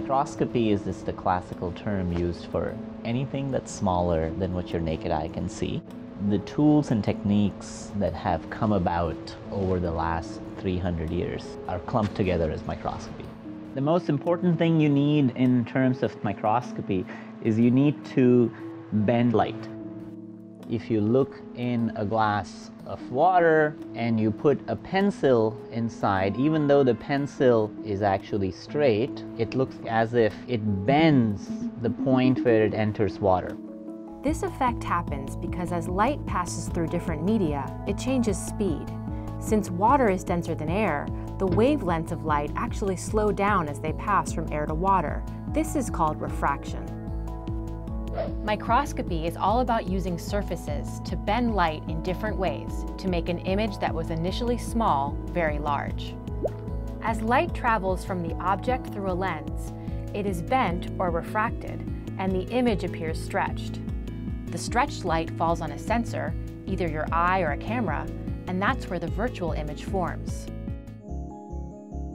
Microscopy is just a classical term used for anything that's smaller than what your naked eye can see. The tools and techniques that have come about over the last 300 years are clumped together as microscopy. The most important thing you need in terms of microscopy is you need to bend light. If you look in a glass of water and you put a pencil inside, even though the pencil is actually straight, it looks as if it bends the point where it enters water. This effect happens because as light passes through different media, it changes speed. Since water is denser than air, the wavelengths of light actually slow down as they pass from air to water. This is called refraction. Microscopy is all about using surfaces to bend light in different ways to make an image that was initially small very large. As light travels from the object through a lens, it is bent or refracted, and the image appears stretched. The stretched light falls on a sensor, either your eye or a camera, and that's where the virtual image forms.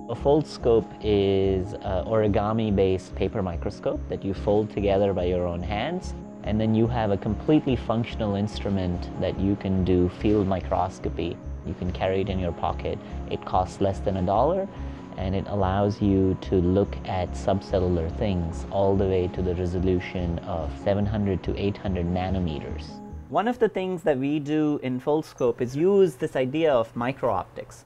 A Foldscope is an origami-based paper microscope that you fold together by your own hands and then you have a completely functional instrument that you can do field microscopy. You can carry it in your pocket. It costs less than a dollar and it allows you to look at subcellular things all the way to the resolution of 700 to 800 nanometers. One of the things that we do in Foldscope is use this idea of micro-optics.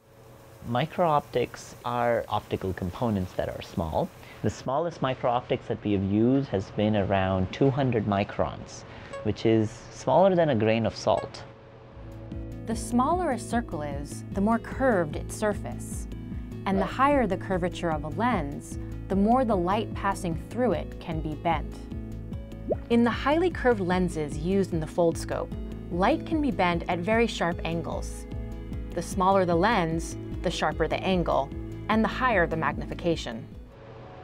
Micro-optics are optical components that are small. The smallest micro-optics that we have used has been around 200 microns, which is smaller than a grain of salt. The smaller a circle is, the more curved its surface. And the higher the curvature of a lens, the more the light passing through it can be bent. In the highly curved lenses used in the Foldscope, light can be bent at very sharp angles. The smaller the lens, the sharper the angle, and the higher the magnification.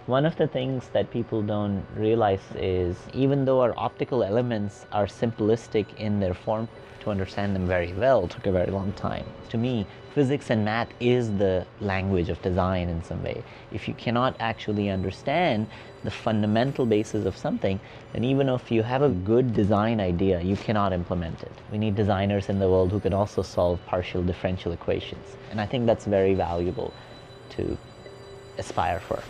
One of the things that people don't realize is even though our optical elements are simplistic in their form, to understand them very well took a very long time. To me, physics and math is the language of design in some way. If you cannot actually understand the fundamental basis of something, then even if you have a good design idea, you cannot implement it. We need designers in the world who can also solve partial differential equations. And I think that's very valuable to aspire for.